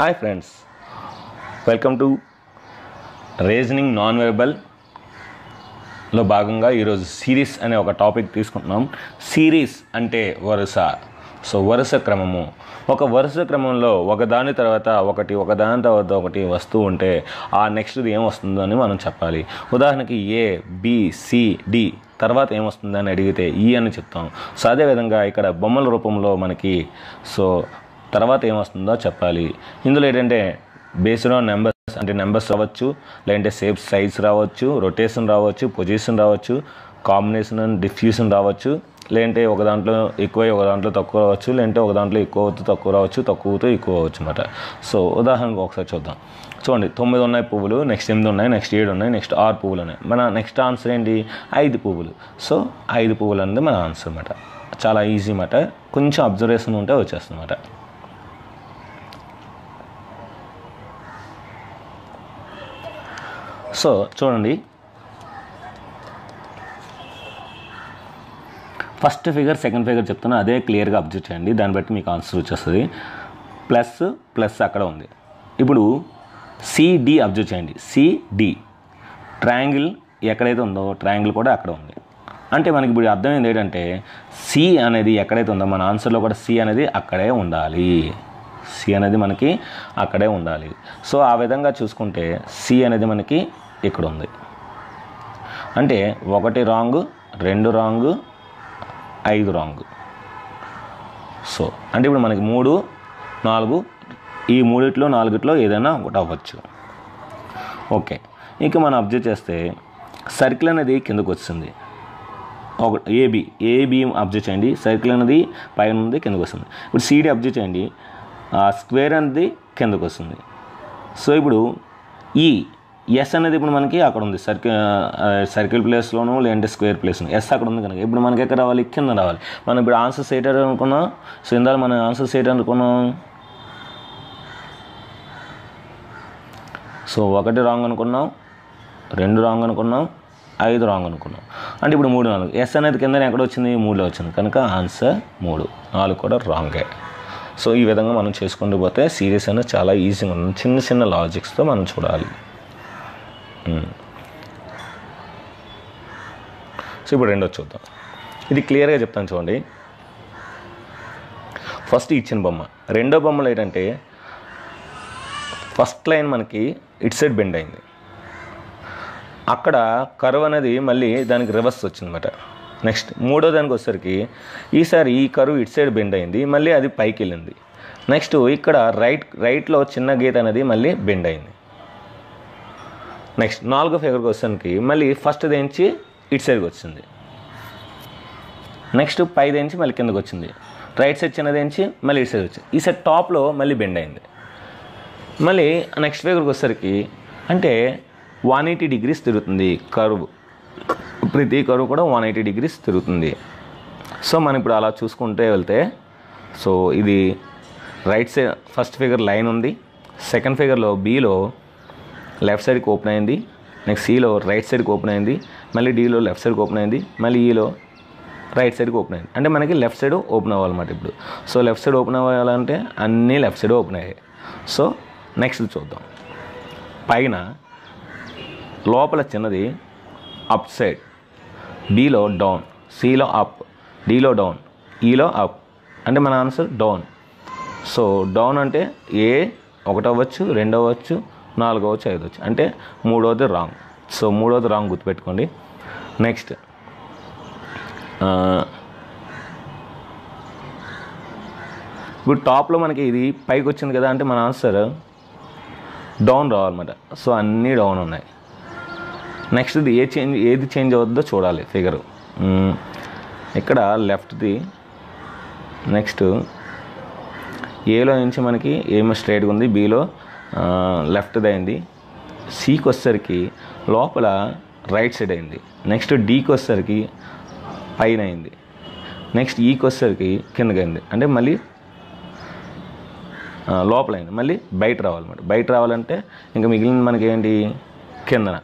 Hi friends. Welcome to reasoning non వెర్బల్లో భాగంగా ఈరోజు series అనే ఒక టాపిక్ తీసుకుంటున్నాం. సిరీస్ అంటే వరుస. సో వరుస క్రమము. ఒక వరుస క్రమంలో ఒకదాని తర్వాత ఒకటి ఒకదాని తర్వాత ఒకటి వస్తూ ఉంటే ఆ నెక్స్ట్ది ఏం వస్తుందో అని మనం చెప్పాలి. ఉదాహరణకి ఏ బి సి డి తర్వాత ఏమొస్తుందని అడిగితే ఈ అని చెప్తాం. సో అదేవిధంగా ఇక్కడ బొమ్మల రూపంలో మనకి సో తర్వాత ఏమొస్తుందో చెప్పాలి. ఇందులో ఏంటంటే బేస్డ్ ఆన్ నెంబర్స్ అంటే నెంబర్స్ రావచ్చు లేదంటే సేప్ సైజ్ రావచ్చు రొటేషన్ రావచ్చు పొజిషన్ రావచ్చు కాంబినేషన్ అండ్ డిఫ్యూషన్ రావచ్చు లేదంటే ఒక దాంట్లో ఎక్కువ ఒక దాంట్లో తక్కువ రావచ్చు లేదంటే ఒక దాంట్లో ఎక్కువ అవుతూ తక్కువ రావచ్చు తక్కువతో ఎక్కువ అవ్వచ్చు అనమాట సో ఉదాహరణకు ఒకసారి చూద్దాం. చూడండి తొమ్మిది ఉన్నాయి పువ్వులు నెక్స్ట్ ఎనిమిది ఉన్నాయి నెక్స్ట్ ఏడు ఉన్నాయి నెక్స్ట్ ఆరు పువ్వులు ఉన్నాయి. మన నెక్స్ట్ ఆన్సర్ ఏంటి? ఐదు పువ్వులు. సో ఐదు పువ్వులు అనేది మన ఆన్సర్ అనమాట చాలా ఈజీ అనమాట కొంచెం అబ్జర్వేషన్ ఉంటే వచ్చేస్తుంది అనమాట సో చూడండి. ఫస్ట్ ఫిగర్ సెకండ్ ఫిగర్ చెప్తున్నా అదే క్లియర్గా అబ్జర్వ్ చేయండి. దాన్ని బట్టి మీకు ఆన్సర్ వచ్చేస్తుంది. ప్లస్ ప్లస్ అక్కడ ఉంది. ఇప్పుడు సిడి అబ్జర్వ్ చేయండి. సిడి ట్రయాంగిల్ ఎక్కడైతే ఉందో ట్రయాంగిల్ కూడా అక్కడ ఉంది. అంటే మనకి ఇప్పుడు అర్థమైంది ఏంటంటే సి అనేది ఎక్కడైతే ఉందో మన ఆన్సర్లో కూడా సి అనేది అక్కడే ఉండాలి. సి అనేది మనకి అక్కడే ఉండాలి. సో ఆ విధంగా చూసుకుంటే సి అనేది మనకి ఇక్కడ ఉంది అంటే ఒకటి రాంగ్ రెండు రాంగ్ ఐదు రాంగ్. సో అంటే ఇప్పుడు మనకి మూడు నాలుగు ఈ మూడిట్లో నాలుగిట్లో ఏదైనా ఒకటి అవ్వచ్చు. ఓకే. ఇక మనం అబ్జర్వ్ చేస్తే సర్కిల్ అనేది కిందకు వచ్చింది. ఒక ఏబి ఏబి అబ్జర్వ్ చేయండి. సర్కిల్ అనేది పైన ఉంది కిందకు వస్తుంది. ఇప్పుడు సిడి అబ్జర్వ్ చేయండి. స్క్వేర్ అనేది కిందకు వస్తుంది. సో ఇప్పుడు ఈ ఎస్ అనేది ఇప్పుడు మనకి అక్కడ ఉంది. సర్కిల్ సర్కిల్ ప్లేస్లోను లేదంటే స్క్వేర్ ప్లేస్లో ఎస్ అక్కడ ఉంది కనుక. ఇప్పుడు మనకి ఎక్కడ రావాలి? కింద రావాలి. మనం ఇప్పుడు ఆన్సర్స్ ఏంటారు అనుకున్నాం. సో ఇందాక మనం ఆన్సర్స్ ఏంటి అనుకున్నాం. సో ఒకటి రాంగ్ అనుకున్నాం. రెండు రాంగ్ అనుకున్నాం. ఐదు రాంగ్ అనుకున్నాం. అంటే ఇప్పుడు మూడు నాలుగు. ఎస్ అనేది కింద ఎక్కడ వచ్చింది? మూడులో వచ్చింది. కనుక ఆన్సర్ మూడు. నాలుగు కూడా రాంగే సో ఈ విధంగా మనం చేసుకుంటూ పోతే సీరియస్ అనేది చాలా ఈజీగా ఉంటుంది. చిన్న చిన్న లాజిక్స్తో మనం చూడాలి. సో ఇప్పుడు రెండో చూద్దాం. ఇది క్లియర్గా చెప్తాను చూడండి. ఫస్ట్ ఇచ్చిన బొమ్మ. రెండో బొమ్మలో ఏంటంటే ఫస్ట్ లైన్ మనకి ఇట్ సైడ్ బెండ్ అయింది. అక్కడ కర్వ్ అనేది మళ్ళీ దానికి రివర్స్ వచ్చిందన్నమాట. నెక్స్ట్ మూడో దానికి వచ్చేసరికి ఈసారి ఈ కరువు ఇటు సైడ్ బెండ్ అయింది మళ్ళీ అది పైకి వెళ్ళింది. నెక్స్ట్ ఇక్కడ రైట్ రైట్లో చిన్న గీత అనేది మళ్ళీ బెండ్ అయింది. నెక్స్ట్ నాలుగో ఫిగర్కి వచ్చేసరికి మళ్ళీ ఫస్ట్ దేంచి ఇటు సైడ్కి వచ్చింది. నెక్స్ట్ పై దేంచి మళ్ళీ కిందకి వచ్చింది. రైట్ సైడ్ చిన్నది దేంచి మళ్ళీ ఇటు సైడ్ వచ్చింది. ఈ సైడ్ టాప్లో మళ్ళీ బెండ్ అయింది. మళ్ళీ నెక్స్ట్ ఫిగర్కి వచ్చేసరికి అంటే వన్ ఎయిటీ డిగ్రీస్ తిరుగుతుంది కరువు ప్రతి కరువు కూడా వన్ ఎయిటీ డిగ్రీస్ తిరుగుతుంది. సో మనం ఇప్పుడు అలా చూసుకుంటే వెళ్తే సో ఇది right side first figure line ఉంది. సెకండ్ ఫిగర్లో బీలో లెఫ్ట్ సైడ్కి ఓపెన్ అయింది నెక్స్ట్ సిలో రైట్ సైడ్కి ఓపెన్ అయింది మళ్ళీ డీలో లెఫ్ట్ సైడ్కి ఓపెన్ అయింది మళ్ళీ ఈలో రైట్ సైడ్కి ఓపెన్ అయింది. అంటే మనకి లెఫ్ట్ సైడ్ ఓపెన్ అవ్వాలన్నమాట ఇప్పుడు. సో లెఫ్ట్ సైడ్ ఓపెన్ అవ్వాలంటే అన్నీ లెఫ్ట్ సైడ్ ఓపెన్ అయ్యాయి. సో నెక్స్ట్ చూద్దాం. పైన లోపల చిన్నది అప్ సైడ్ బీలో డౌన్ సిలో అప్ డీలో డౌన్ ఈలో అప్. అంటే మన ఆన్సర్ డౌన్. సో డౌన్ అంటే ఏ ఒకటి అవ్వచ్చు రెండు అవ్వచ్చు నాలుగవచ్చు అవ్వచ్చు అంటే మూడవది రాంగ్. సో మూడవది రాంగ్ గుర్తుపెట్టుకోండి. నెక్స్ట్ ఇప్పుడు టాప్లో మనకి ఇది పైకి వచ్చింది కదా అంటే మన ఆన్సర్ డౌన్ రావాలన్నమాట. సో అన్నీ డౌన్ ఉన్నాయి. నెక్స్ట్ది ఏ చేంజ్ ఏది చేంజ్ అవుద్దో చూడాలి ఫిగర్. ఇక్కడ లెఫ్ట్ది నెక్స్ట్ ఏలో నుంచి మనకి ఏమో స్ట్రైట్గా ఉంది బీలో లెఫ్ట్ది అయింది. సికి వచ్చేసరికి లోపల రైట్ సైడ్ అయింది. నెక్స్ట్ డీకి వచ్చేసరికి పైన అయింది. నెక్స్ట్ e ఈకి వచ్చేసరికి కిందకి అయింది. అంటే మళ్ళీ లోపల అయింది. మళ్ళీ బయట రావాలన్నమాట. బయట రావాలంటే ఇంకా మిగిలిన మనకి ఏంటి కిందన.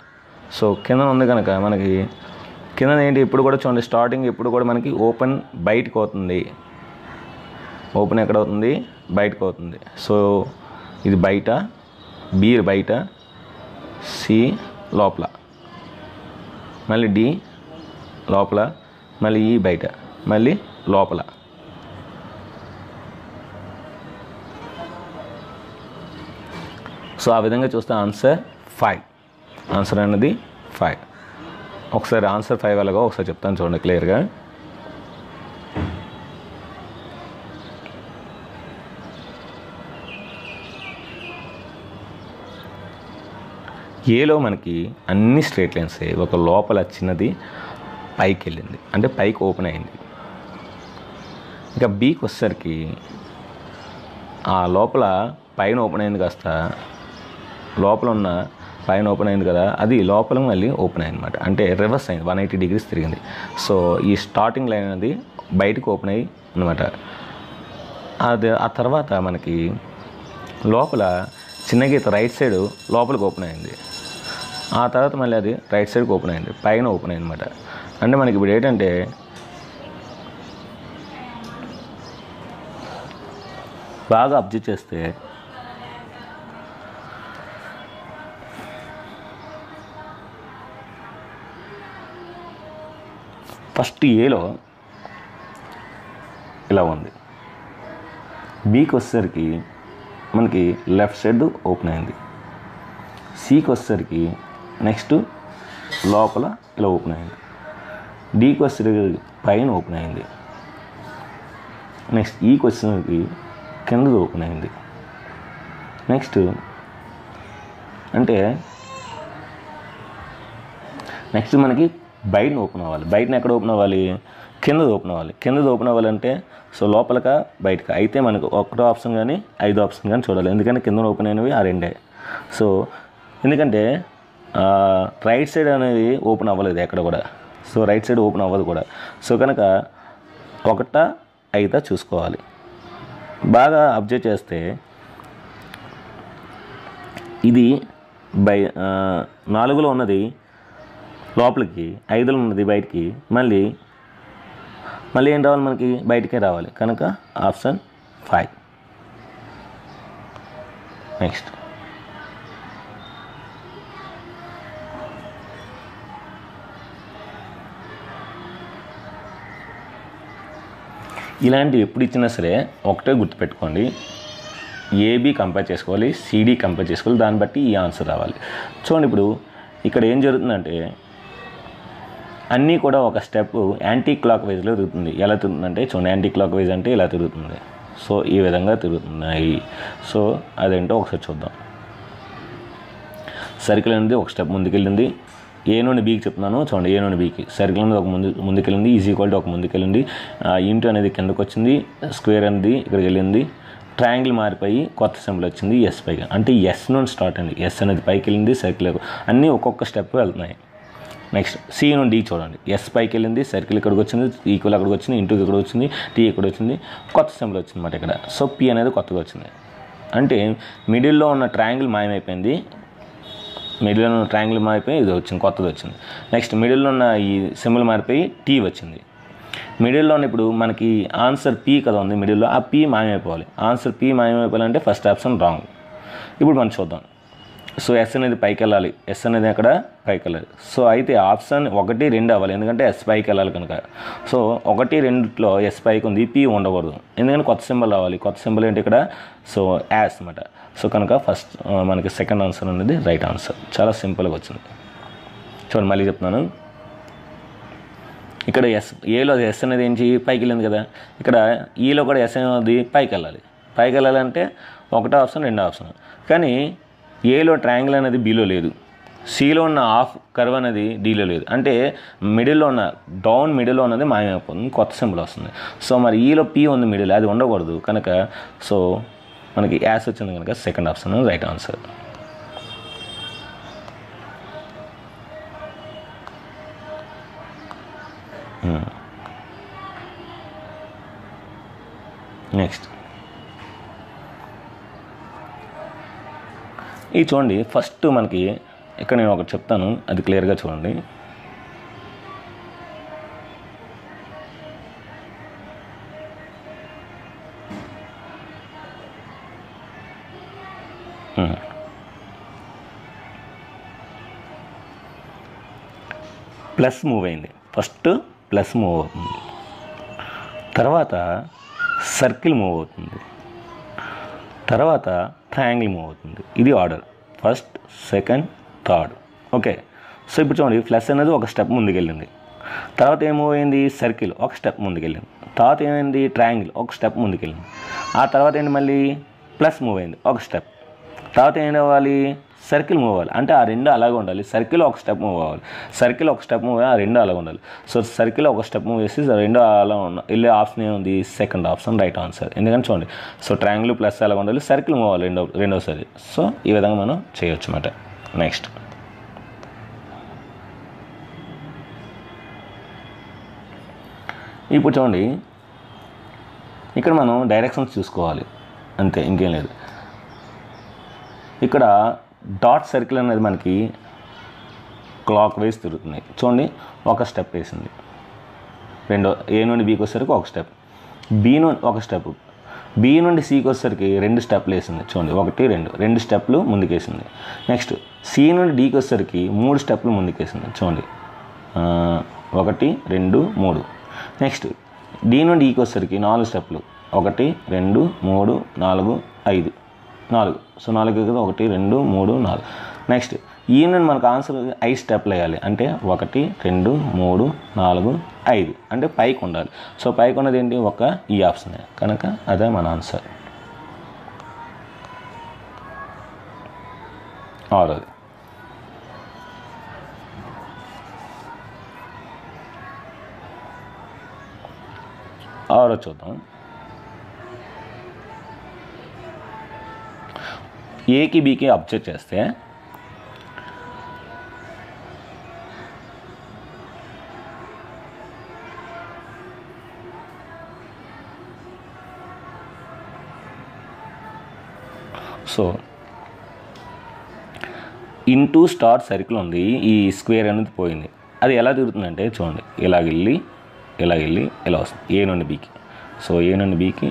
సో కింద ఉంది కనుక మనకి కింద ఏంటి? ఇప్పుడు కూడా చూడండి స్టార్టింగ్ ఇప్పుడు కూడా మనకి ఓపెన్ బయటకు అవుతుంది. ఓపెన్ ఎక్కడ అవుతుంది? బయటకు అవుతుంది. సో ఇది బయట బీర్ బయట సి లోపల. మళ్ళీ డి లోపల మళ్ళీ ఈ బయట మళ్ళీ లోపల. సో ఆ విధంగా చూస్తే ఆన్సర్ ఫైవ్. ఆన్సర్ అనేది ఫైవ్. ఒకసారి ఆన్సర్ ఫైవ్ అలాగా ఒకసారి చెప్తాను చూడండి క్లియర్గా. ఏలో మనకి అన్ని స్ట్రేట్ లైన్స్ ఒక లోపల చిన్నది పైకి వెళ్ళింది అంటే పైకి ఓపెన్ అయింది. ఇంకా బీకి వచ్చేసరికి ఆ లోపల పైన ఓపెన్ అయింది కాస్త లోపల ఉన్న పైన ఓపెన్ అయింది కదా అది లోపల మళ్ళీ ఓపెన్ అయింది అనమాట అంటే రివర్స్ అయింది వన్ ఎయిటీ డిగ్రీస్ తిరిగింది. సో ఈ స్టార్టింగ్ లైన్ అనేది బయటకు ఓపెన్ అయ్యి అనమాట అది ఆ తర్వాత మనకి లోపల చిన్న గీత రైట్ సైడ్ లోపలికి ఓపెన్ అయింది. ఆ తర్వాత మళ్ళీ అది రైట్ సైడ్కి ఓపెన్ అయింది. పైన ఓపెన్ అయింది అనమాట అంటే మనకి ఇప్పుడు ఏంటంటే బాగా అబ్జర్వ్ చేస్తే ఫస్ట్ ఏలో ఇలా ఉంది. బీకి వచ్చేసరికి మనకి లెఫ్ట్ సైడ్ ఓపెన్ అయింది. సీకి వచ్చేసరికి నెక్స్ట్ లోపల ఇలా ఓపెన్ అయింది. డి క్వశ్చన్ పైన ఓపెన్ అయింది. నెక్స్ట్ ఈ క్వశ్చన్కి కిందది ఓపెన్ అయింది. నెక్స్ట్ అంటే నెక్స్ట్ మనకి బయటను ఓపెన్ అవ్వాలి. బయటను ఎక్కడ ఓపెన్ అవ్వాలి? కిందది ఓపెన్ అవ్వాలి. కిందది ఓపెన్ అవ్వాలంటే సో లోపలక బయటక. అయితే మనకు ఒకటో ఆప్షన్ కానీ ఐదో ఆప్షన్ కానీ చూడాలి. ఎందుకంటే కింద ఓపెన్ అయినవి ఆ రెండే. సో ఎందుకంటే రైట్ సైడ్ అనేది ఓపెన్ అవ్వలేదు ఎక్కడ కూడా. సో రైట్ సైడ్ ఓపెన్ అవ్వదు కూడా. సో కనుక ఒకట అయితే చూసుకోవాలి. బాగా అబ్జర్వ్ చేస్తే ఇది బై నాలుగులో ఉన్నది లోపలికి ఐదులో ఉన్నది బయటికి మళ్ళీ మళ్ళీ ఏం రావాలి మనకి? బయటికే రావాలి. కనుక ఆప్షన్ ఫైవ్ నెక్స్ట్ ఇలాంటివి ఎప్పుడు ఇచ్చినా సరే ఒకటే గుర్తుపెట్టుకోండి. ఏబి కంపేర్ చేసుకోవాలి సిడి కంపేర్ చేసుకోవాలి దాన్ని బట్టి ఈ ఆన్సర్ రావాలి. చూడండి ఇప్పుడు ఇక్కడ ఏం జరుగుతుందంటే అన్నీ కూడా ఒక స్టెప్ యాంటీ క్లాక్ వైజ్లో తిరుగుతుంది. ఎలా తిరుగుతుందంటే చూడండి యాంటీ క్లాక్ వైజ్ అంటే ఇలా తిరుగుతుంది. సో ఈ విధంగా తిరుగుతున్నాయి. సో అదేంటో ఒకసారి చూద్దాం. సర్కిల్ అనేది ఒక స్టెప్ ముందుకెళ్ళింది. ఏ నుండి బీకి చెప్తున్నాను. చూడండి ఏ నుండి బీకి సర్కిల్ అనేది ఒక ముందు ముందుకెళ్ళింది. ఈజీ ఈక్వల్ టు ఒక ముందుకెళ్ళింది. ఇంటూ అనేది కిందకు వచ్చింది. స్క్వేర్ అనేది ఇక్కడికి వెళ్ళింది. ట్రయాంగిల్ మారిపోయి కొత్త సింబల్ వచ్చింది. ఎస్ పైకి అంటే ఎస్ నుండి స్టార్ట్ అయింది. ఎస్ అనేది పైకి వెళ్ళింది. సర్కిల్ అన్నీ ఒక్కొక్క స్టెప్ వెళ్తున్నాయి. నెక్స్ట్ సి నుండి డి చూడండి. ఎస్ పైకి వెళ్ళింది. సర్కిల్ ఇక్కడికి వచ్చింది. ఈక్వల్ అక్కడికి వచ్చింది. ఇంటూకి ఇక్కడ వచ్చింది. టీ ఇక్కడ వచ్చింది. కొత్త సింబల్ వచ్చింది అనమాట ఇక్కడ. సో పి అనేది కొత్తగా వచ్చింది. అంటే మిడిల్లో ఉన్న ట్రయాంగిల్ మాయమైపోయింది. మిడిల్లో ఉన్న ట్రాంగిల్ మారిపోయి ఇది వచ్చింది కొత్తది వచ్చింది. నెక్స్ట్ మిడిల్లో ఉన్న ఈ సింబల్ మారిపోయి టీ వచ్చింది. మిడిల్లో ఇప్పుడు మనకి ఆన్సర్ పీ కదా ఉంది మిడిల్లో ఆ పీ మాయమైపోవాలి. ఆన్సర్ పీ మాయమైపోవాలంటే ఫస్ట్ ఆప్షన్ రాంగ్ ఇప్పుడు మనం చూద్దాం. సో ఎస్ అనేది పైకి వెళ్ళాలి. ఎస్ అనేది అక్కడ పైకి వెళ్ళాలి. సో అయితే ఆప్షన్ ఒకటి రెండు అవ్వాలి. ఎందుకంటే ఎస్ పైకి వెళ్ళాలి కనుక. సో ఒకటి రెండులో ఎస్ పైకి ఉంది పీ ఉండకూడదు. ఎందుకంటే కొత్త సింబల్ రావాలి. కొత్త సింబల్ ఏంటి ఇక్కడ? సో యాస్ అనమాట సో కనుక ఫస్ట్ మనకి సెకండ్ ఆన్సర్ అనేది రైట్ ఆన్సర్ చాలా సింపుల్గా వచ్చింది. చూడండి మళ్ళీ చెప్తున్నాను. ఇక్కడ ఎస్ ఏలో ఎస్ అనేది ఏంటి పైకి వెళ్ళింది కదా. ఇక్కడ e ఈలో కూడా ఎస్ అనేది పైకి వెళ్ళాలి. పైకి వెళ్ళాలంటే ఒకటో ఆప్షన్ రెండో ఆప్షన్. కానీ ఏలో ట్రయాంగిల్ అనేది బీలో లేదు. సిలో ఉన్న ఆఫ్ కర్వ్ అనేది డీలో లేదు. అంటే మిడిల్లో ఉన్న డౌన్ మిడిల్లో ఉన్నది మాయమైపోతుంది. కొత్త సింబల్ వస్తుంది. సో మరి e ఈలో పీ ఉంది మిడిల్ అది ఉండకూడదు. కనుక సో మనకి యాస్ వచ్చింది కనుక second option right answer next ఇది చూడండి ఫస్ట్ మనకి ఇక్కడ నేను ఒకటి చెప్తాను అది క్లియర్గా చూడండి. ప్లస్ మూవ్ అయింది. ఫస్ట్ ప్లస్ మూవ్ అవుతుంది. తర్వాత సర్కిల్ మూవ్ అవుతుంది. తర్వాత ట్రయాంగిల్ మూవ్ అవుతుంది. ఇది order. First second third. Okay. So ఇప్పుడు చూడండి ప్లస్ అనేది ఒక స్టెప్ ముందుకెళ్ళింది. తర్వాత ఏం అయింది? సర్కిల్ ఒక స్టెప్ ముందుకెళ్ళింది. తర్వాత ఏమైంది? ట్రయాంగిల్ ఒక స్టెప్ ముందుకెళ్ళింది. ఆ తర్వాత ఏంటి మళ్ళీ? ప్లస్ మూవ్ అయింది. ఒక స్టెప్. తర్వాత ఏం అవ్వాలి? సర్కిల్ మూవ్ అవ్వాలి. అంటే ఆ రెండు అలాగే ఉండాలి. సర్కిల్ ఒక స్టెప్ మూవ్ అవ్వాలి. సర్కిల్ ఒక స్టెప్ మూవ్ ఆ రెండు అలాగే ఉండాలి. సో సర్కిల్ ఒక స్టెప్ మూవ్ చేసి రెండు అలా ఉన్న వెళ్ళే ఆప్షన్ ఏముంది సెకండ్ ఆప్షన్ రైట్ ఆన్సర్. ఎందుకంటే చూడండి సో ట్రయాంగిల్ ప్లస్ అలాగ ఉండాలి. సర్కిల్ మూవ్ అవ్వాలి రెండో రెండోసారి. సో ఈ విధంగా మనం చేయొచ్చు అన్నమాట. నెక్స్ట్. ఇప్పుడు చూడండి ఇక్కడ మనం డైరెక్షన్స్ చూసుకోవాలి. అంతే ఇంకేం లేదు. ఇక్కడ డాట్ సర్కిల్ అనేది మనకి క్లాక్ వైజ్ తిరుగుతుంది. చూడండి ఒక స్టెప్ వేసింది. రెండో ఏ నుండి బీకి వచ్చేసరికి ఒక స్టెప్. బి నుండి ఒక స్టెప్. బి నుండి సికి వచ్చేసరికి రెండు స్టెప్లు వేసింది. చూడండి ఒకటి రెండు. రెండు స్టెప్లు ముందుకేసింది. నెక్స్ట్ సి నుండి డికి వచ్చేసరికి మూడు స్టెప్లు ముందుకేసింది. చూడండి ఒకటి రెండు మూడు. నెక్స్ట్ డి నుండి e ఈకి వచ్చేసరికి నాలుగు స్టెప్లు. ఒకటి రెండు మూడు నాలుగు ఐదు. నాలుగు. సో నాలుగు కదా ఒకటి రెండు మూడు నాలుగు. నెక్స్ట్ ఈయన మనకు ఆన్సర్ ఐదు స్టెప్లు వేయాలి. అంటే ఒకటి రెండు మూడు నాలుగు ఐదు. అంటే పైకి ఉండాలి. సో పైకి ఉన్నది ఏంటి? ఒక ఈ ఆప్షన్ కనుక అదే మన ఆన్సర్ ఆరోది ఆరో చూద్దాం. ఏకి బీకి అబ్జెక్ట్ చేస్తే సో ఇంటూ స్టార్ సర్కిల్ ఉంది ఈ స్క్వేర్ అనేది పోయింది. అది ఎలా తిరుగుతుందంటే చూడండి ఇలా వెళ్ళి ఇలా వెళ్ళి ఇలా వస్తుంది ఏ నుండి బీకి సో ఏ నుండి బీకి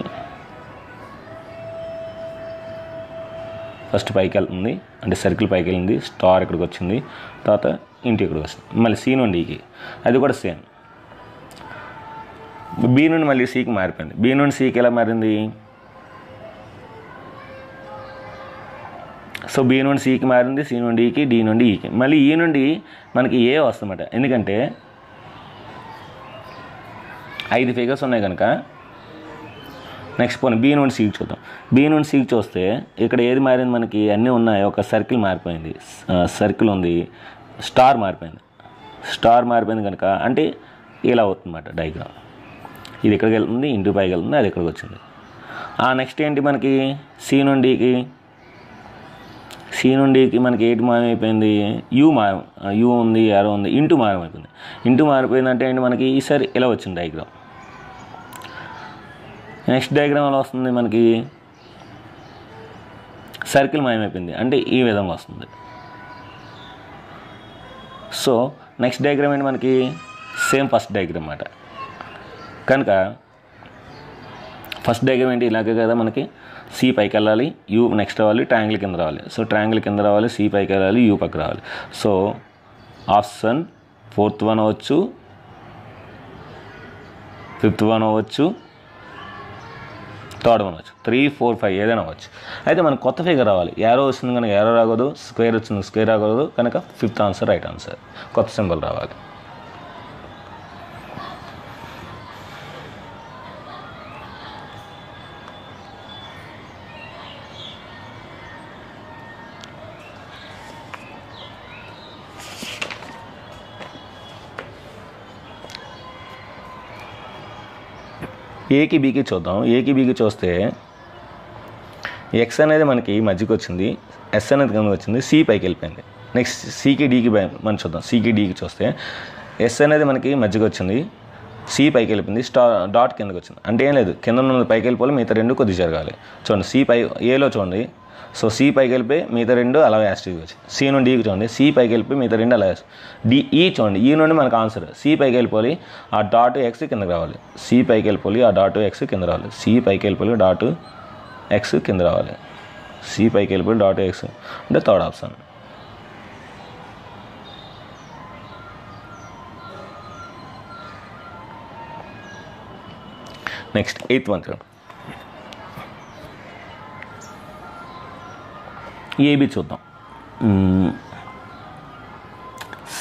ఫస్ట్ పైకి వెళ్తుంది. అంటే సర్కిల్ పైకి వెళ్ళింది. స్టార్ ఇక్కడికి వచ్చింది. తర్వాత ఇంటి ఇక్కడికి వస్తుంది. మళ్ళీ సీ నుండి ఈకి అది కూడా సేమ్. బి నుండి మళ్ళీ సీకి మారిపోయింది. బి నుండి సీకి ఎలా మారింది? సో బి నుండి సికి మారింది. సి నుండి ఈకి డి నుండి ఈకి. మళ్ళీ ఈ నుండి మనకి ఏ వస్తుందన్నమాట? ఎందుకంటే ఐదు ఫిగర్స్ ఉన్నాయి కనుక నెక్స్ట్ పోనీ బీ నుండి సీకి చూద్దాం. బీ నుండి సీకి చూస్తే ఇక్కడ ఏది మారింది మనకి? అన్నీ ఉన్నాయి? ఒక సర్కిల్ మారిపోయింది. సర్కిల్ ఉంది. స్టార్ మారిపోయింది. స్టార్ మారిపోయింది కనుక అంటే ఇలా అవుతుందన్నమాట డయాగ్రామ్. ఇది ఎక్కడికి వెళ్తుంది? ఇంటి పైకి వెళ్తుంది. అది ఇక్కడికి వచ్చింది? ఆ నెక్స్ట్ ఏంటి మనకి? సి నుండికి సి నుండికి మనకి ఏంటి అయిపోయింది యూ మారం యూ ఉంది యారో ఉంది ఇంటూ మాయమైపోయింది ఇంటూ మారిపోయింది అంటే ఏంటి మనకి? ఈసారి ఇలా వచ్చింది డయాగ్రామ్. నెక్స్ట్ డయాగ్రామ్ అలా వస్తుంది మనకి. సర్కిల్ మాయమైపోయింది. అంటే ఈ విధంగా వస్తుంది. సో నెక్స్ట్ డయాగ్రామ్ ఏంటి మనకి? సేమ్ ఫస్ట్ డయాగ్రామ్ అన్నమాట. కనుక ఫస్ట్ డయాగ్రామ్ ఏంటి? ఇలాగే కదా మనకి. సి పైకి వెళ్ళాలి యూ నెక్స్ట్ రావాలి ట్రయాంగిల్ కింద రావాలి. సో ట్రయాంగిల్ కింద రావాలి సి పైకి వెళ్ళాలి యూ పైకి రావాలి. సో ఆప్షన్ ఫోర్త్ వన్ అవ్వచ్చు ఫిఫ్త్ వన్ అవ్వచ్చు థర్డ్ వన్ వచ్చు. త్రీ ఫోర్ ఫైవ్ ఏదైనా అవ్వచ్చు అయితే మనకు కొత్త ఫిగర్ రావాలి. యారో వచ్చింది కనుక యారో రాకూడదు స్క్వేర్ వచ్చింది స్క్వేర్ రాకూడదు కనుక ఫిఫ్త్ ఆన్సర్ రైట్ ఆన్సర్. కొత్త సింబల్ రావాలి. ఏకి బీకి చూద్దాం. ఏకి బీకి చూస్తే ఎక్స్ అనేది మనకి మధ్యకి వచ్చింది ఎస్ అనేది కింద వచ్చింది. సి పైకి వెళ్ళిపోయింది. నెక్స్ట్ సీకి డీకి మనం చూద్దాం. సీకి డీకి చూస్తే ఎస్ అనేది మనకి మధ్యకి వచ్చింది సి పైకి వెళ్ళిపోయింది. స్టా డాట్ కిందకి వచ్చింది. అంటే ఏం లేదు కింద ఉన్నది పైకి వెళ్ళిపోవాలి మిగతా రెండు కొద్ది జరగాలి. చూడండి సి పై ఏలో చూడండి. సో సి పైకి వెళ్ళిపోయి మిగతా రెండు అలా యాస్టివ్ వచ్చి సి నుండి e డీకి చూడండి. సి పైకి వెళ్ళిపోయి మిగతా రెండు అలా డి ఈ చూడండి. ఈ నుండి మనకు ఆన్సర్ సి పైకి వెళ్ళిపోవాలి ఆ డాట్ ఎక్స్ కిందకి రావాలి. సి పైకి వెళ్ళిపోవాలి ఆ డాట్ ఎక్స్ కింద రావాలి. సి పైకి వెళ్ళిపోయి డాట్ ఎక్స్ కింద రావాలి. సి పైకి వెళ్ళిపోయి డాట్ ఎక్స్ అంటే third option next eighth one చూడండి ఏబి చూద్దాం.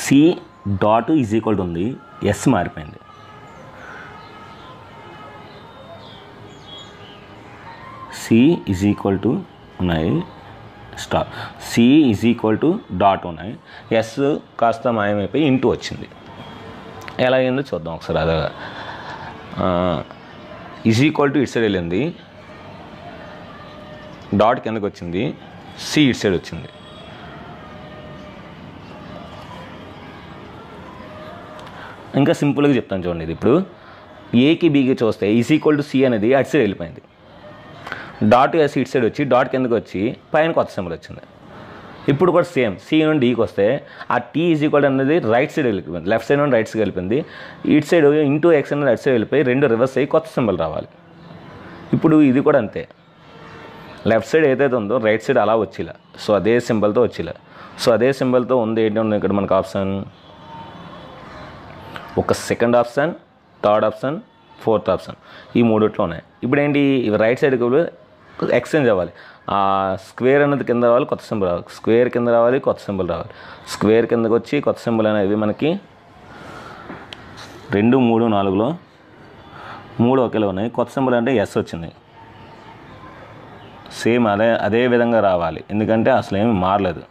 C dot is equal to ఉంది. ఎస్ మారిపోయింది. సి ఈజ్ ఈక్వల్ టు ఉన్నాయి. Star C is equal to dot ఉన్నాయి. ఎస్ కాస్త మాయమైపోయి ఇంటూ వచ్చింది. ఎలా అయిందో చూద్దాం ఒకసారి. అదే ఈజ్ ఈక్వల్ టు ఇట్ సైడ్ వెళ్ళింది. డాట్ కిందకి వచ్చింది. సి ఇట్ సైడ్ వచ్చింది. ఇంకా సింపుల్గా చెప్తాను చూడండి ఇది ఇప్పుడు. ఏకి బీకి చూస్తే ఈజ్ ఈక్వల్ టు సి అనేది అటు సైడ్ వెళ్ళిపోయింది. డాట్ ఎస్ ఇటు సైడ్ వచ్చి డాట్ కిందకి వచ్చి పైన కొత్త సింబల్ వచ్చింది. ఇప్పుడు కూడా సేమ్ సి నుండి ఈకి వస్తే ఆ టీ ఈజ్ ఈక్వల్ అనేది రైట్ సైడ్ వెళ్ళిపోయింది. లెఫ్ట్ సైడ్ నుండి రైట్ సైడ్ వెళ్ళిపోయింది. ఇటు సైడ్ ఇంటూ ఎక్స్ అనేది రైట్ సైడ్ వెళ్ళిపోయి రెండు రివర్స్ అయ్యి కొత్త సింబల్ రావాలి. ఇప్పుడు ఇది కూడా అంతే. లెఫ్ట్ సైడ్ ఏదైతే ఉందో రైట్ సైడ్ అలా వచ్చిలా. సో అదే సింబల్తో వచ్చిలా. సో అదే సింబల్తో ఉంది ఏంటి ఉంది ఇక్కడ మనకు ఆప్షన్ ఒక second option third option fourth option ఈ మూడిట్లో ఉన్నాయి. ఇప్పుడు ఏంటి? ఇవి రైట్ సైడ్కి ఎక్స్చేంజ్ అవ్వాలి. ఆ స్క్వేర్ అనేది కింద రావాలి కొత్త సింబల్ రావాలి. స్క్వేర్ కింద రావాలి కొత్త సింబల్ రావాలి. స్క్వేర్ కిందకి వచ్చి కొత్త సింబల్ అనేవి మనకి రెండు మూడు నాలుగులో మూడు ఒకేలా ఉన్నాయి. కొత్త సింబల్ అంటే ఎస్ వచ్చింది. సేమ్ అదే అదే విధంగా రావాలి. ఎందుకంటే అసలు ఏమి మారలేదు.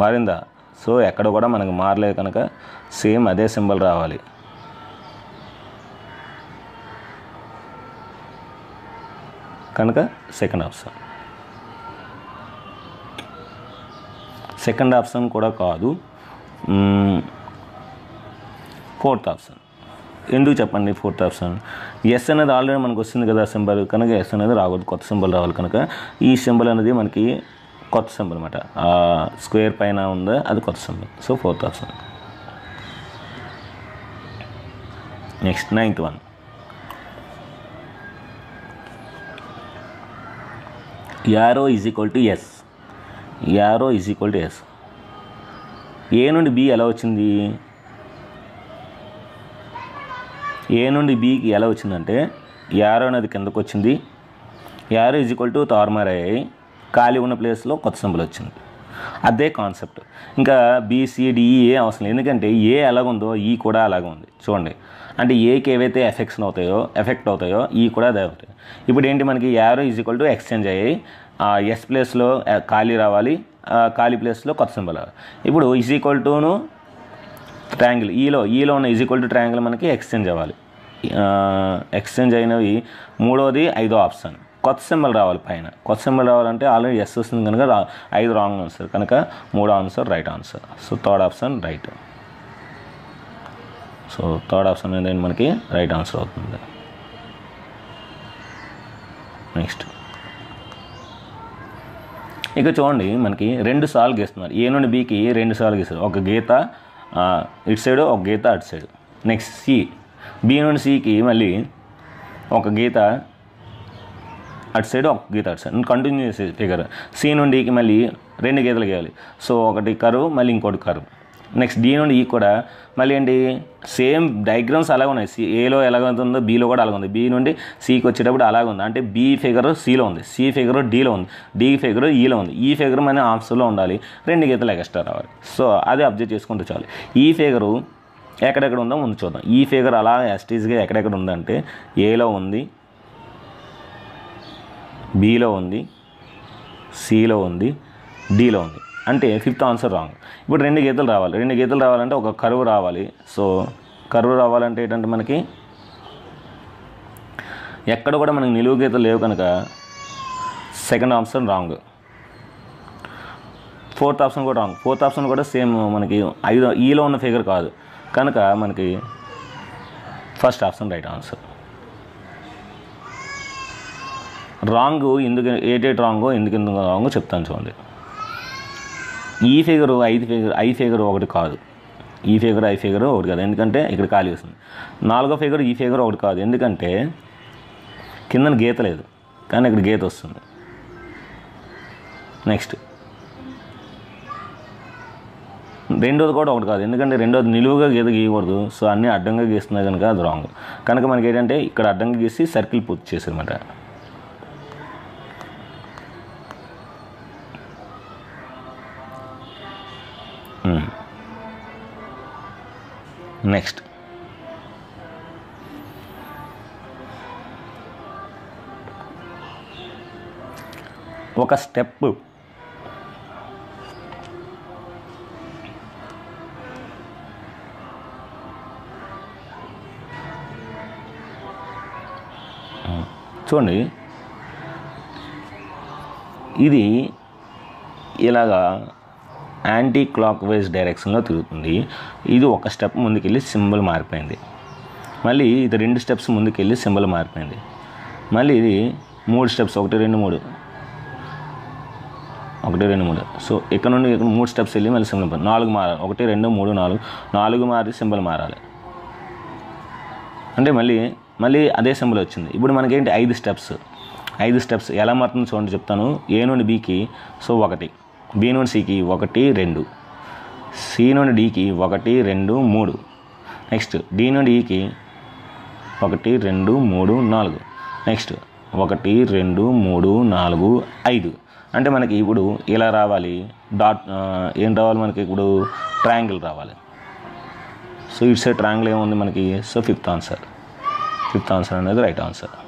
మారిందా? సో ఎక్కడ కూడా మనకు మారలేదు కనుక సేమ్ అదే సింబల్ రావాలి. కనుక సెకండ్ ఆప్షన్. సెకండ్ ఆప్షన్ కూడా కాదు. Fourth option. ఎందుకు చెప్పండి ఫోర్త్ ఆప్షన్? ఎస్ అనేది ఆల్రెడీ మనకు వస్తుంది కదా సింబల్ కనుక ఎస్ అనేది రాకూడదు కొత్త సింబల్ రావాలి కనుక. ఈ సింబల్ అనేది మనకి కొత్త సింబల్ అనమాట స్క్వేర్ పైన ఉందా అది కొత్త symbol. So fourth option. Next ninth one arrow is equal to S arrow is equal to S. A నుండి బి ఎలా వచ్చింది? ఏ నుండి బికి ఎలా వచ్చిందంటే యారో అనేది కిందకు వచ్చింది. యారో ఈజ్ ఈక్వల్ టు తారుమార్ అయ్యాయి ఖాళీ ఉన్న ప్లేస్లో కొత్త సింబల్ వచ్చింది. అదే కాన్సెప్ట్. ఇంకా బీసీడీఈఏ అవసరం ఎందుకంటే ఏ ఎలాగుందో ఈ కూడా అలాగే ఉంది. చూడండి. అంటే ఏకి ఏవైతే ఎఫెక్ట్స్ అవుతాయో ఎఫెక్ట్ అవుతాయో ఈ కూడా అదే అవుతాయి. ఇప్పుడు ఏంటి మనకి? Arrow is equal to exchange అయ్యాయి. ఎస్ ప్లేస్లో ఖాళీ రావాలి. ఖాళీ ప్లేస్లో కొత్త సింబల్. రావాలి ఇప్పుడు ఈజ్ ఈక్వల్ టును ట్రయాంగిల్ ఈలో ఈలో ఉన్న ఈజ్ ఈక్వల్ టు ట్రయాంగిల్ మనకి ఎక్స్చేంజ్ అవ్వాలి. ఎక్స్చేంజ్ అయినవి మూడోది ఐదో ఆప్షన్ కొత్త సింబల్ రావాలి పైన. కొత్త సింబల్ రావాలంటే ఆల్రెడీ ఎస్ వస్తుంది కనుక రా- ఐదు రాంగ్ ఆన్సర్ కనుక మూడో answer right answer so third option right so third option ఏంటంటే మనకి రైట్ ఆన్సర్ అవుతుంది. నెక్స్ట్ ఇక చూడండి మనకి రెండు సార్లు గీస్తున్నారు. ఏ నుండి బీకి రెండు సార్లు గీస్తారు. ఒక గీత ఇటు సైడ్ ఒక గీత అటు సైడ్. నెక్స్ట్ సి బి నుండి సికి మళ్ళీ ఒక గీత అటు సైడ్ ఒక గీత అటు సైడ్. కంటిన్యూ చేసే ఫిగర్ సి నుండికి మళ్ళీ రెండు గీతలు గీయాలి. సో ఒకటి కరువు మళ్ళీ ఇంకోటి కరువు. నెక్స్ట్ డి నుండి ఈ కూడా మళ్ళీ ఏంటి? సేమ్ డయాగ్రామ్స్ అలాగే ఉన్నాయి. సి ఏలో ఎలాగ ఉందో బీలో కూడా అలాగ ఉంది బి నుండి సికి వచ్చేటప్పుడు అలాగే ఉంది అంటే బి ఫిగర్ సిలో ఉంది. సి ఫిగర్ డీలో ఉంది. డి ఫిగర్ ఈలో ఉంది. ఈ ఫిగర్ మన ఆన్సర్లో ఉండాలి. రెండు గీతలు ఎక్స్ట్రా రావాలి. సో అది అబ్జర్వ్ చేసుకుంటూ చాలు. E ఈ ఫిగరు ఎక్కడెక్కడ ఉందో ముందు చూద్దాం. E ఈ ఫిగర్ అలా ఎస్టీస్గా ఎక్కడెక్కడ ఉందంటే ఏలో ఉంది బీలో ఉంది సిలో ఉంది డిలో ఉంది. అంటే ఫిఫ్త్ ఆన్సర్ రాంగ్ ఇప్పుడు రెండు గీతలు రావాలి. రెండు గీతలు రావాలంటే ఒక కరువు రావాలి. సో కరువు రావాలంటే ఏంటంటే మనకి ఎక్కడ కూడా మనకి నిలువు గీతలు లేవు కనుక second option wrong fourth option కూడా రాంగ్ ఫోర్త్ ఆప్షన్ కూడా సేమ్ మనకి ఐదు ఈలో ఉన్న ఫిగర్ కాదు. కనుక మనకి first option right answer wrong ఎందుకు ఏటేట్ రాంగో ఎందుకు ఎందుకు రాంగో చెప్తాను చూడండి. ఈ ఫిగర్ ఐదు ఫిగర్ ఐ ఫిగర్ ఒకటి కాదు. ఈ ఫిగర్ ఐ ఫిగర్ ఒకటి కాదు. ఎందుకంటే ఇక్కడ ఖాళీ వస్తుంది. నాలుగో ఫిగర్ ఈ ఫిగర్ ఒకటి కాదు. ఎందుకంటే కింద గీత లేదు. కానీ ఇక్కడ గీత వస్తుంది. నెక్స్ట్ రెండోది కూడా ఒకటి కాదు. ఎందుకంటే రెండోది నిలువుగా గీత గీయకూడదు. సో అన్నీ అడ్డంగా గీస్తున్నాయి కనుక అది రాంగ్ కనుక మనకి ఏంటంటే ఇక్కడ అడ్డంగా గీసి సర్కిల్ పూర్తి చేసారన్నమాట నెక్స్ట్. ఒక స్టెప్. చూడండి. ఇది ఇలాగా యాంటీ క్లాక్ వైజ్ డైరెక్షన్లో తిరుగుతుంది. ఇది ఒక స్టెప్ ముందుకెళ్ళి సింబల్ మారిపోయింది. మళ్ళీ ఇది రెండు స్టెప్స్ ముందుకెళ్ళి సింబల్ మారిపోయింది. మళ్ళీ ఇది మూడు స్టెప్స్ ఒకటి రెండు మూడు. ఒకటి రెండు మూడు. సో ఇక్కడ నుండి ఇక్కడ మూడు స్టెప్స్ వెళ్ళి మళ్ళీ సింబల్ నాలుగు మారాలి. ఒకటి రెండు మూడు నాలుగు. నాలుగు మారి సింబల్ మారాలి. అంటే మళ్ళీ మళ్ళీ అదే సింబల్ వచ్చింది. ఇప్పుడు మనకేంటి ఐదు స్టెప్స్ ఐదు స్టెప్స్ ఎలా మారుతుందో చూడండి చెప్తాను. ఏ నుండి బీకి సో ఒకటి. బి నుండి సికి ఒకటి రెండు. సి నుండి డికి ఒకటి రెండు మూడు. నెక్స్ట్ డి నుండి ఈకి ఒకటి రెండు మూడు నాలుగు. నెక్స్ట్ ఒకటి రెండు మూడు నాలుగు ఐదు. అంటే మనకి ఇప్పుడు ఇలా రావాలి డాట్ ఏం రావాలి మనకి ఇప్పుడు? ట్రయాంగిల్ రావాలి. సో ఇట్స్ సైడ్ ట్రయాంగిల్ ఏముంది మనకి? So fifth answer. Fifth answer అనేది రైట్ ఆన్సర్.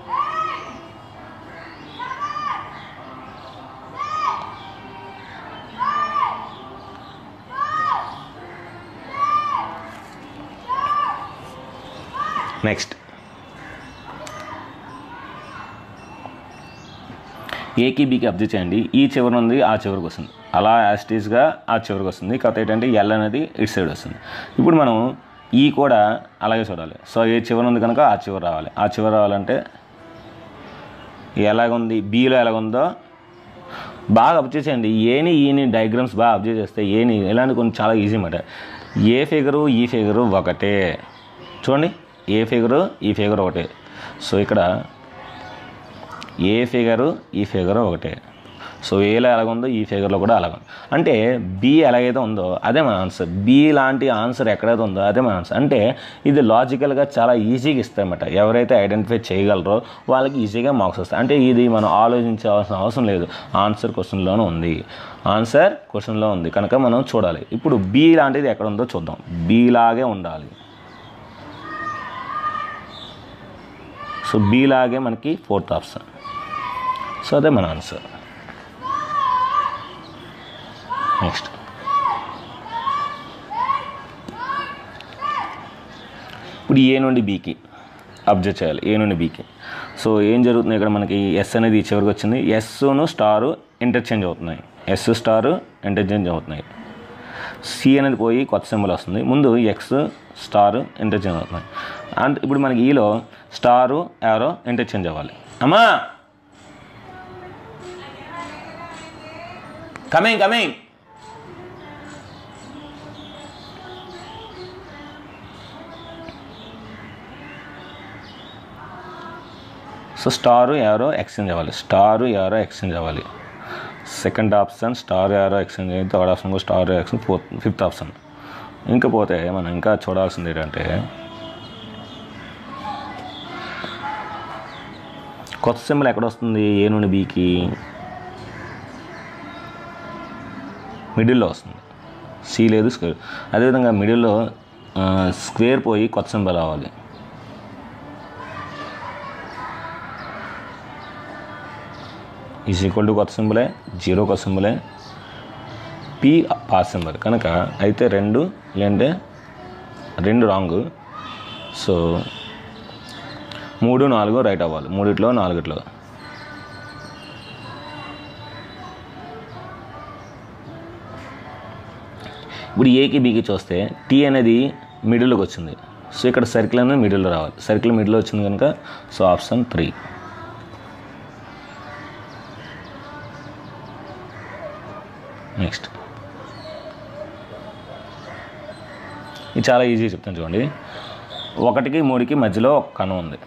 నెక్స్ట్. ఏకి బీకి అబ్జర్వ్ చేయండి. ఈ చివరి ఉంది ఆ చివరికి వస్తుంది. అలా యాస్టీస్గా ఆ చివరికి వస్తుంది. కాకపోతే ఏంటంటే ఎల్ అనేది ఇటు సైడ్ వస్తుంది. ఇప్పుడు మనం ఈ కూడా అలాగే చూడాలి. సో ఏ చివరి ఉంది కనుక ఆ చివరి రావాలి. ఆ చివరి రావాలంటే ఎలాగుంది? బీలో ఎలాగుందో బాగా అబ్జర్వ్ చేయండి ఏని ఈని e డయాగ్రామ్స్ బాగా అబ్జర్వ్ చేస్తే ఏని ఇలాంటి కొన్ని చాలా ఈజీ అన్నమాట ఏ ఫిగరు ఈ ఫిగరు ఒకటే. చూడండి. ఏ ఫిగరు? ఈ ఫిగర్ ఒకటే. సో ఇక్కడ ఏ ఫిగరు? ఈ ఫిగర్ ఒకటే. సో ఏలో ఎలాగుందో ఈ ఫిగర్లో కూడా అలాగ అంటే బి ఎలాగైతే ఉందో అదే మన ఆన్సర్. బి లాంటి ఆన్సర్ ఎక్కడైతే ఉందో అదే మన ఆన్సర్. అంటే ఇది లాజికల్గా చాలా ఈజీగా ఇస్తాయన్నమాట. ఎవరైతే ఐడెంటిఫై చేయగలరో వాళ్ళకి ఈజీగా మార్క్స్ వస్తాయి. అంటే ఇది మనం ఆలోచించాల్సిన అవసరం లేదు. ఆన్సర్ క్వశ్చన్లోనే ఉంది. ఆన్సర్ క్వశ్చన్లో ఉంది. కనుక మనం చూడాలి. ఇప్పుడు బి లాంటిది ఎక్కడ ఉందో చూద్దాం. బి లాగే ఉండాలి. సో బి లాగే మనకి ఫోర్త్ ఆప్షన్ సో అదే మన ఆన్సర్ నెక్స్ట్ ఇప్పుడు ఏ నుండి బీకి అబ్జర్వ్ చేయాలి. ఏ నుండి బీకి సో ఏం జరుగుతుంది ఇక్కడ మనకి ఎస్ అనేది చివరికి వచ్చింది. ఎస్ను స్టారు ఇంటర్చేంజ్ అవుతున్నాయి. ఎస్ స్టారు ఇంటర్చేంజ్ అవుతున్నాయి. సి అనేది పోయి కొత్త సింబల్ వస్తుంది. ముందు ఎక్స్ స్టార్ ఇంటర్చేంజ్ అవుతున్నాయి. అండ్ ఇప్పుడు మనకి ఈలో స్టారు యారో ఇంటర్చేంజ్ అవ్వాలి. అమ్మా! Coming coming! So star arrow exchange అవ్వాలి. స్టారు యారో ఎక్స్చేంజ్ అవ్వాలి. Second option star arrow exchange అయ్యి థర్డ్ ఆప్షన్ కూడా star exchange fourth fifth option. ఇంకా పోతే మనం ఇంకా చూడాల్సింది ఏంటంటే కొత్త సింబల్ ఎక్కడ వస్తుంది ఏ నుండి బీకి? మిడిల్లో వస్తుంది. సి లేదు స్క్వేర్. అదేవిధంగా మిడిల్లో స్క్వేర్ పోయి కొత్త సింబల్ రావాలి. ఈజ్ ఈక్వల్ టు కొత్త సింబలే జీరో కొత్త సింబలే పి పాస్ సింబల్. కనుక అయితే రెండు లేదంటే రెండు రాంగ్. సో మూడు నాలుగు రైట్ అవ్వాలి. మూడిట్లో నాలుగిట్లో. ఇప్పుడు ఏకి బీకి చూస్తే టీ అనేది మిడిల్లోకి వచ్చింది. సో ఇక్కడ సర్కిల్ అనేది మిడిల్లో రావాలి. సర్కిల్ మిడిల్లో వచ్చింది కనుక సో ఆప్షన్ త్రీ నెక్స్ట్ ఇది చాలా ఈజీ చెప్తాను చూడండి. ఒకటికి మూడుకి మధ్యలో ఒక కణం ఉంది.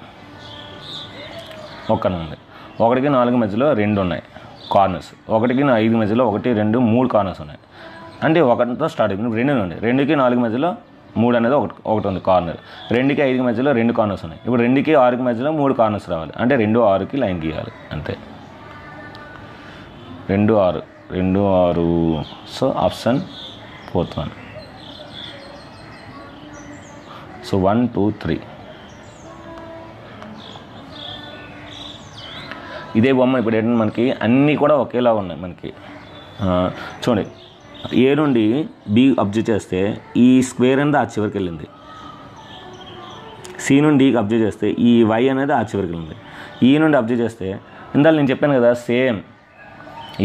ఒక ఉంది ఒకటికి నాలుగు మధ్యలో రెండు ఉన్నాయి కార్నర్స్. ఒకటికి ఐదు మధ్యలో ఒకటి రెండు మూడు కార్నర్స్ ఉన్నాయి. అంటే ఒకటితో స్టార్ట్ అయిపోయింది. రెండు ఉంది రెండుకి నాలుగు మధ్యలో మూడు అనేది ఒకటి ఒకటి ఉంది కార్నర్. రెండుకి ఐదుకి మధ్యలో రెండు కార్నర్స్ ఉన్నాయి. ఇప్పుడు రెండుకి ఆరుకి మధ్యలో మూడు కార్నర్స్ రావాలి. అంటే రెండు ఆరుకి లైన్ గీయాలి. అంతే. రెండు ఆరు రెండు ఆరు. So option fourth one. So one two three. ఇదే బొమ్మ ఇప్పుడు ఏంటంటే మనకి అన్నీ కూడా ఒకేలా ఉన్నాయి మనకి. చూడండి. ఏ నుండి బి అబ్జర్వ్ చేస్తే ఈ స్క్వేర్ అనేది ఆ చివరికి వెళ్ళింది. సి నుండి అబ్జర్వ్ చేస్తే ఈ వై అనేది ఆ చివరికి వెళ్ళింది. ఈ నుండి అబ్జర్వ్ చేస్తే ఇందాక నేను చెప్పాను కదా సేమ్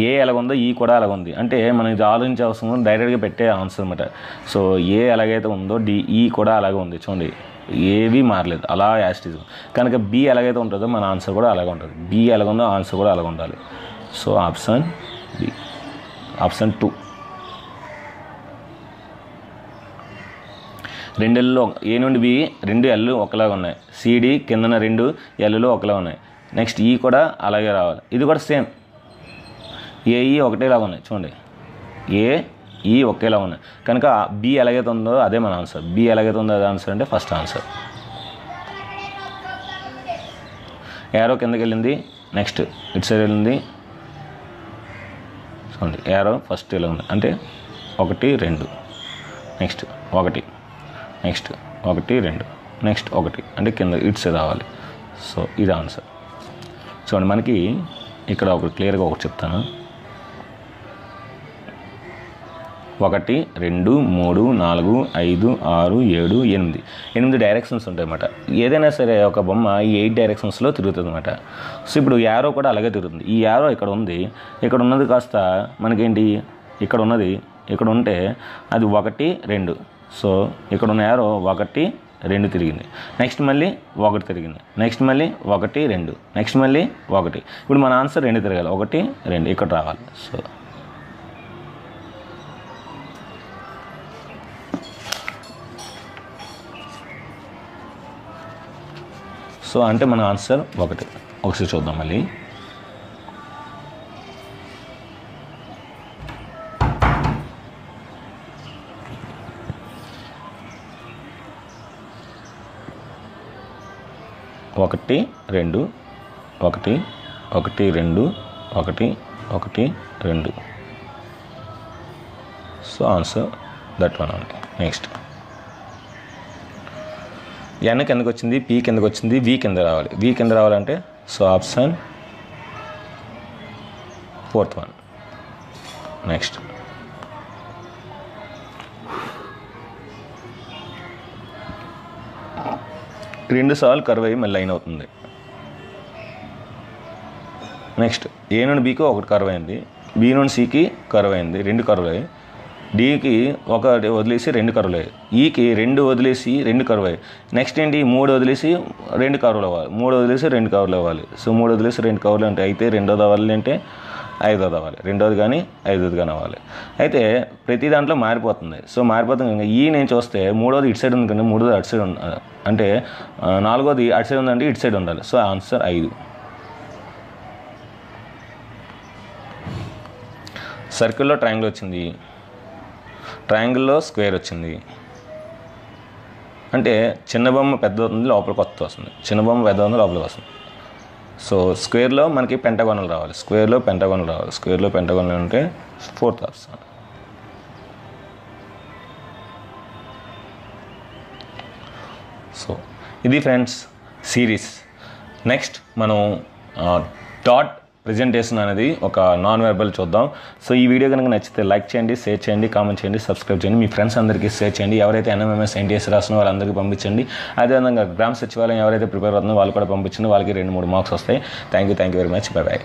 ఏ ఎలాగుందో ఈ కూడా అలాగుంది అంటే మనం ఇది ఆలోచించే అవసరం ఉంది, డైరెక్ట్గా పెట్టే ఆన్సర్ అనమాట సో ఏ ఎలాగైతే ఉందో డి ఈ కూడా అలాగే ఉంది. చూడండి ఏవి మారలేదు. అలా యాస్టిజ్ కనుక బి ఎలాగైతే ఉంటుందో మన ఆన్సర్ కూడా అలాగే ఉంటుంది. బి ఎలాగుందో ఆన్సర్ కూడా అలాగే ఉండాలి. So option B option two రెండు ఎల్లు ఏ నుండి బి రెండు ఎల్లు ఒకలాగా ఉన్నాయి. సిడి కిందన రెండు ఎల్లులు ఒకలా ఉన్నాయి. నెక్స్ట్ ఈ e కూడా అలాగే రావాలి. ఇది కూడా సేమ్ ఏఈ ఒకటేలాగా ఉన్నాయి. చూడండి. ఏ ఈ ఒకేలా ఉన్నాయి. కనుక బి ఎలాగైతే ఉందో అదే మన ఆన్సర్ బి ఎలాగైతే ఉందో అదే ఆన్సర్ అంటే ఫస్ట్ ఆన్సర్ ఏరో కిందకి వెళ్ళింది. నెక్స్ట్ ఇటు సైడ్ వెళ్ళింది. చూడండి. ఏరో ఫస్ట్ ఇలా ఉంది. అంటే ఒకటి రెండు. నెక్స్ట్ ఒకటి. నెక్స్ట్ ఒకటి రెండు. నెక్స్ట్ ఒకటి. అంటే కింద ఇటు సైడ్ రావాలి. సో ఇది ఆన్సర్ చూడండి. మనకి ఇక్కడ ఒకటి క్లియర్గా ఒకటి చెప్తాను. ఒకటి రెండు మూడు నాలుగు ఐదు ఆరు ఏడు ఎనిమిది. ఎనిమిది డైరెక్షన్స్ ఉంటాయన్నమాట. ఏదైనా సరే ఒక బొమ్మ ఈ ఎయిట్ డైరెక్షన్స్లో తిరుగుతుంది అనమాట సో ఇప్పుడు యారో కూడా అలాగే తిరుగుతుంది. ఈ యారో ఇక్కడ ఉంది. ఇక్కడ ఉన్నది కాస్త మనకేంటి? ఇక్కడ ఉన్నది. ఇక్కడ ఉంటే అది ఒకటి రెండు. సో ఇక్కడ ఉన్న యారో ఒకటి రెండు తిరిగింది. నెక్స్ట్ మళ్ళీ ఒకటి తిరిగింది. నెక్స్ట్ మళ్ళీ ఒకటి రెండు. నెక్స్ట్ మళ్ళీ ఒకటి. ఇప్పుడు మన ఆన్సర్ రెండు తిరగాలి. ఒకటి రెండు. ఇక్కడ రావాలి. సో సో అంటే మన ఆన్సర్ ఒకటి. ఒకసారి చూద్దాం మళ్ళీ. ఒకటి రెండు ఒకటి ఒకటి రెండు ఒకటి ఒకటి రెండు. సో ఆన్సర్ దట్ వన్ అండి నెక్స్ట్. ఎన్ కిందకు వచ్చింది పీ కిందకు వచ్చింది వి కింద రావాలి. వి కింద రావాలంటే so option fourth one next రెండు సార్లు కర్వ్ అయ్యి మళ్ళీ లైన్ అవుతుంది. నెక్స్ట్ ఏ నుండి బీకి ఒకటి కర్వ్ అయింది. బి నుండి సికి కర్వ్ అయింది. రెండు కర్వ్ అయ్యి డీకి ఒకటి వదిలేసి రెండు కరువులు ఈకి రెండు వదిలేసి రెండు కరువు నెక్స్ట్ ఏంటి? మూడు వదిలేసి రెండు కరువులు అవ్వాలి. మూడు వదిలేసి రెండు కవర్లు అవ్వాలి. సో మూడు వదిలేసి రెండు కవర్లు అంటే అయితే రెండోది అవ్వాలి అంటే ఐదోది అవ్వాలి. రెండోది కానీ ఐదోది కానీ అవ్వాలి. అయితే ప్రతి దాంట్లో మారిపోతుంది. సో మారిపోతుంది కనుక ఈ నేను చూస్తే మూడోది ఇటు సైడ్ ఉంది కానీ మూడోది అటు సైడ్ ఉంది అంటే నాలుగోది అటు సైడ్ ఉందంటే ఇటు సైడ్ ఉండాలి. సో ఆన్సర్ ఐదు. సర్కిల్లో ట్రయాంగిల్ వచ్చింది. ట్రయాంగిల్లో స్క్వేర్ వచ్చింది. అంటే చిన్న బొమ్మ పెద్ద అవుతుంది లోపల కొత్త వస్తుంది. చిన్న బొమ్మ పెద్ద అవుతుంది లోపలికి వస్తుంది. సో స్క్వేర్లో మనకి పెంటగోనల్ రావాలి. స్క్వేర్లో పెంటగోనల్ రావాలి. స్క్వేర్లో పెంటగోనల్ ఉంటే ఫోర్త్ ఆప్షన్. సో ఇది ఫ్రెండ్స్ సిరీస్. నెక్స్ట్ మనం డాట్ ప్రజెంటేషన్ అనేది ఒక నాన్ వెర్బల్ చూద్దాం. సో ఈ వీడియో కనుక నచ్చితే లైక్ చేయండి షేర్ చేయండి కామెంట్ చేయండి సబ్స్క్రైబ్ చేయండి. మీ ఫ్రెండ్స్ అందరికీ షేర్ చేయండి. ఎవరైతే ఎన్ఎంఎంఎస్ ఎన్టీఎస్ రాసిన వాళ్ళందరికీ పంపించండి. అదేవిధంగా గ్రామ సచివాలయం ఎవరైతే ప్రిపేర్ అవుతుందో వాళ్ళు కూడా పంపించండి. వాళ్ళకి రెండు మూడు మార్క్స్ వస్తాయి. Thank you thank you very much bye bye